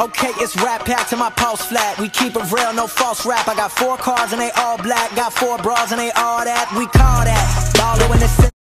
Okay, it's rap pack to my pulse flat. We keep it real, no false rap. I got four cars and they all black. Got four bras and they all that. We call that. Baller in the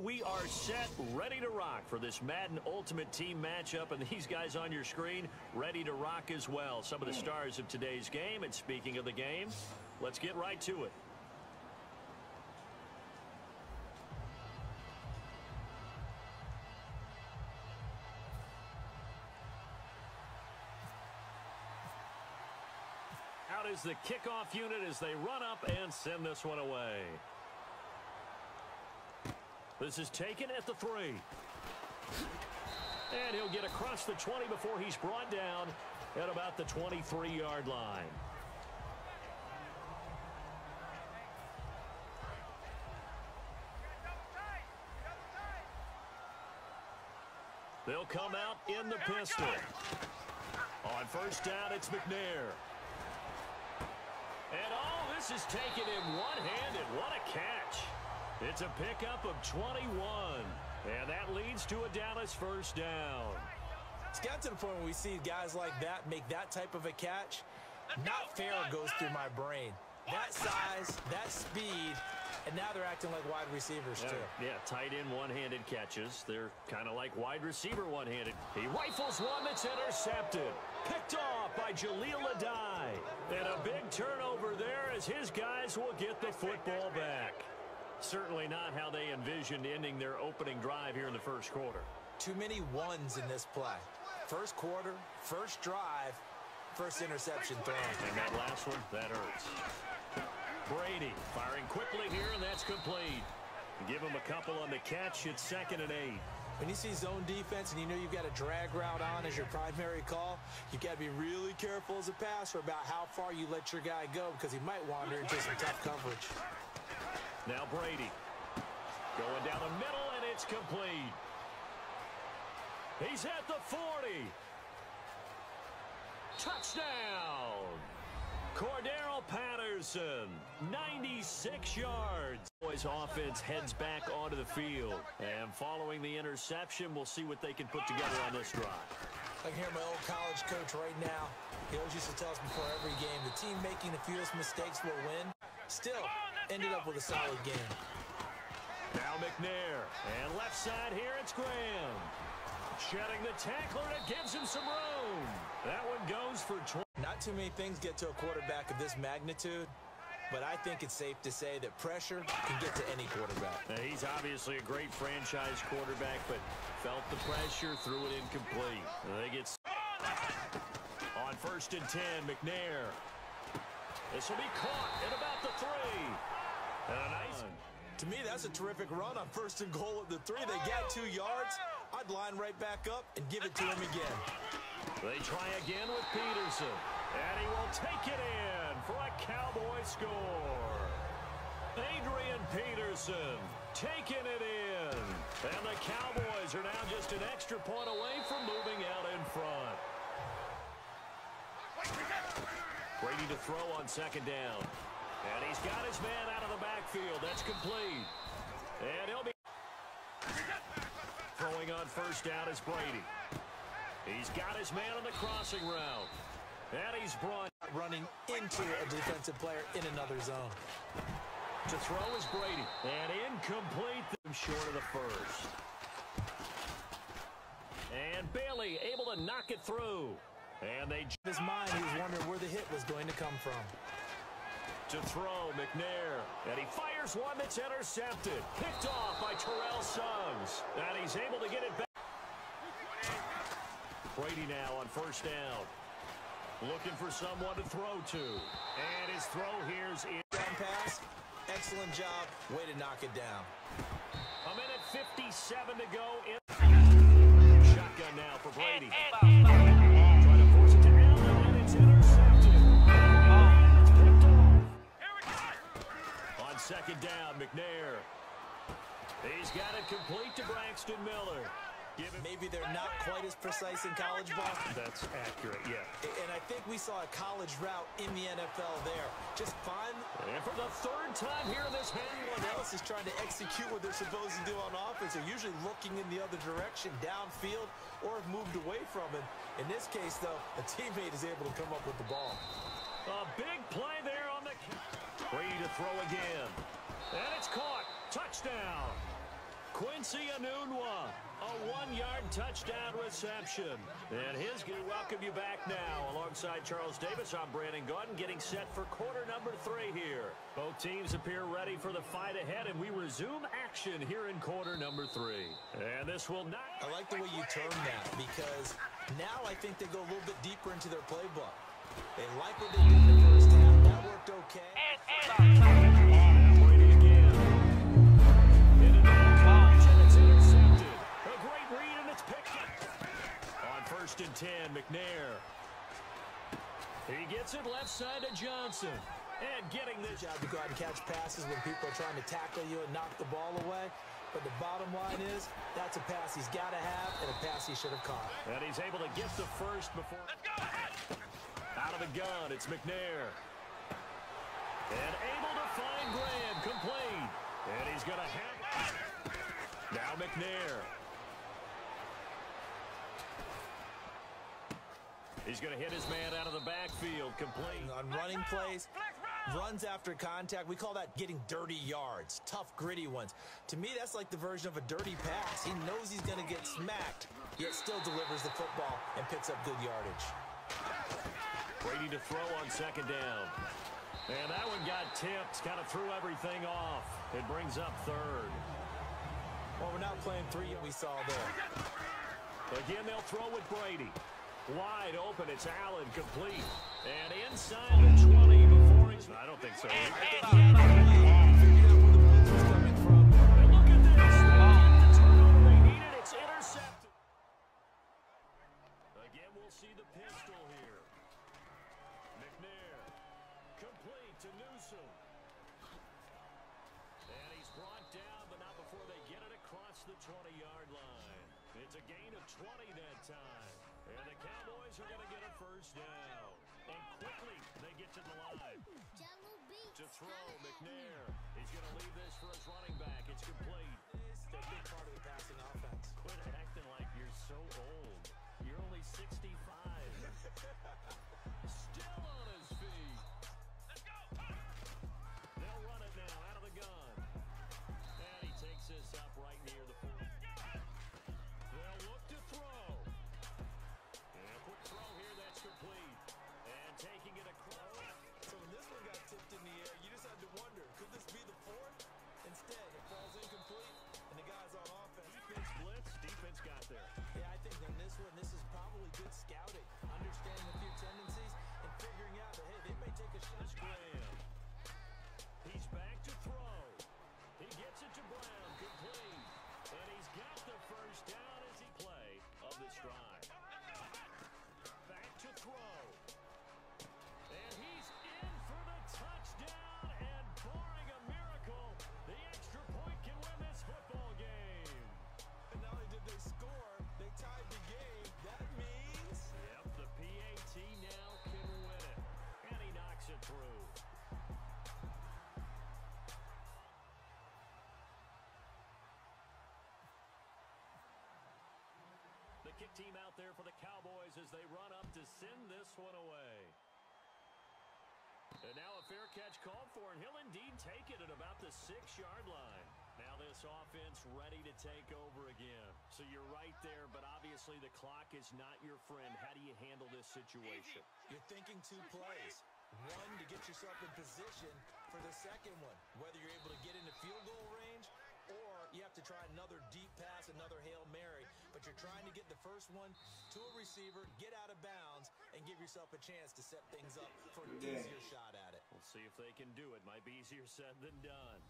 We are set, ready to rock for this Madden Ultimate Team matchup, and these guys on your screen ready to rock as well. Some of the stars of today's game, and speaking of the game, let's get right to it. Out is the kickoff unit as they run up and send this one away. This is taken at the three. And he'll get across the 20 before he's brought down at about the 23-yard line. They'll come out in the pistol. On first down, it's McNair. And oh, this is taken in one-handed. What a catch. It's a pickup of 21. And that leads to a Dallas first down. It's got to the point where we see guys like that make that type of a catch. Not fair goes through my brain. That size, that speed, and now they're acting like wide receivers, yeah, too. Yeah, tight end one-handed catches. They're kind of like wide receiver one-handed. He rifles one that's intercepted. Picked off by Jaleel Adai. And a big turnover there as his guys will get the football back. Certainly not how they envisioned ending their opening drive here in the first quarter. Too many ones in this play. First quarter, first drive, first interception thrown. And that last one, that hurts. Brady firing quickly here, and that's complete. Give him a couple on the catch. It's second and eight. When you see zone defense and you know you've got a drag route on as your primary call, you've got to be really careful as a passer about how far you let your guy go because he might wander into some tough coverage. Now Brady going down the middle, and it's complete. He's at the 40. Touchdown. Cordarrelle Patterson, 96 yards. Boys offense heads back onto the field. And following the interception, we'll see what they can put together on this drive. I can hear my old college coach right now. He always used to tell us before every game, the team making the fewest mistakes will win. Still, ended up with a solid game. Now McNair. And left side here, it's Graham. Shedding the tackler, and it gives him some room. That one goes for 20. Not too many things get to a quarterback of this magnitude, but I think it's safe to say that pressure can get to any quarterback. Now, he's obviously a great franchise quarterback, but felt the pressure, threw it incomplete. They get on first and 10, McNair. This will be caught at about the three. And a nice To me, that's a terrific run on first and goal at the three. They get two yards. I'd line right back up and give it to him again. They try again with Peterson. And he will take it in for a Cowboy score. Adrian Peterson taking it in. And the Cowboys are now just an extra point away from moving out in front. Brady to throw on second down. And he's got his man out of the backfield. That's complete. And he'll be throwing on first down is Brady. He's got his man on the crossing route. And he's brought running into a defensive player in another zone. To throw is Brady. And incomplete. Short of the first. And Bailey able to knock it through. And they... His mind, he was wondering where the hit was going to come from. To throw, McNair. And he fires one that's intercepted. Picked off by Terrell Suggs. And he's able to get it back. Brady now on first down. Looking for someone to throw to. And his throw here's in. Down pass. Excellent job. Way to knock it down. A minute 57 to go. In. Shotgun now for Brady. Trying second down, McNair. He's got it complete to Braxton Miller. Maybe they're not quite as precise in college ball. That's accurate, yeah. And I think we saw a college route in the NFL there. Just fun. And for the third time here in this game, Anyone else is trying to execute what they're supposed to do on offense. They're usually looking in the other direction, downfield, or have moved away from it. In this case, though, a teammate is able to come up with the ball. A big play there on the... Brady to throw again. And it's caught. Touchdown. Quincy Enunwa, a one-yard touchdown reception. And his going to welcome you back now. Alongside Charles Davis, I'm Brandon Gaudin, getting set for quarter number three here. Both teams appear ready for the fight ahead, and we resume action here in quarter number three. And this will not... I like the way you term that because now I think they go a little bit deeper into their playbook. They like what they did in the first half. That worked okay. Brady again. Into the catch, and it's intercepted. A great read, and it's picked up. On first and 10, McNair. He gets it left side to Johnson. And getting this job to go out and catch passes when people are trying to tackle you and knock the ball away. But the bottom line is, that's a pass he's got to have and a pass he should have caught. And he's able to get the first before... Out of the gun, it's McNair. And able to find Graham, complete. And he's going to have... Now McNair. He's going to hit his man out of the backfield, complete. On running plays, runs after contact, we call that getting dirty yards, tough, gritty ones. To me, that's like the version of a dirty pass. He knows he's going to get smacked, yet still delivers the football and picks up good yardage. Brady to throw on second down. And that one got tipped, kind of threw everything off. It brings up third. Well, we're not playing three, yet. we saw there. Again, they'll throw with Brady. Wide open, it's Allen, complete. And inside the 20 before he's... I don't think so. 20 that time. And the Cowboys are going to get a first down. And quickly, they get to the line. To throw, McNair. He's going to leave this for his running back. It's complete. It's a big part of the passing offense. Quit acting like you're so old. Team out there for the Cowboys as they run up to send this one away. And now a fair catch called for, and he'll indeed take it at about the six-yard line. Now this offense ready to take over again. So you're right there, but obviously the clock is not your friend. How do you handle this situation? You're thinking two plays. One, to get yourself in position for the second one, whether you're able to get into field goal range or you have to try another deep pass, another Hail Mary, but you're trying to get the first one to a receiver, get out of bounds, and give yourself a chance to set things up for an easier shot at it. We'll see if they can do it. Might be easier said than done.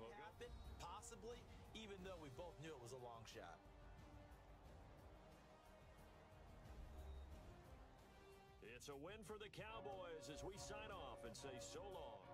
Well, happen, possibly, even though we both knew it was a long shot. It's a win for the Cowboys as we sign off and say so long.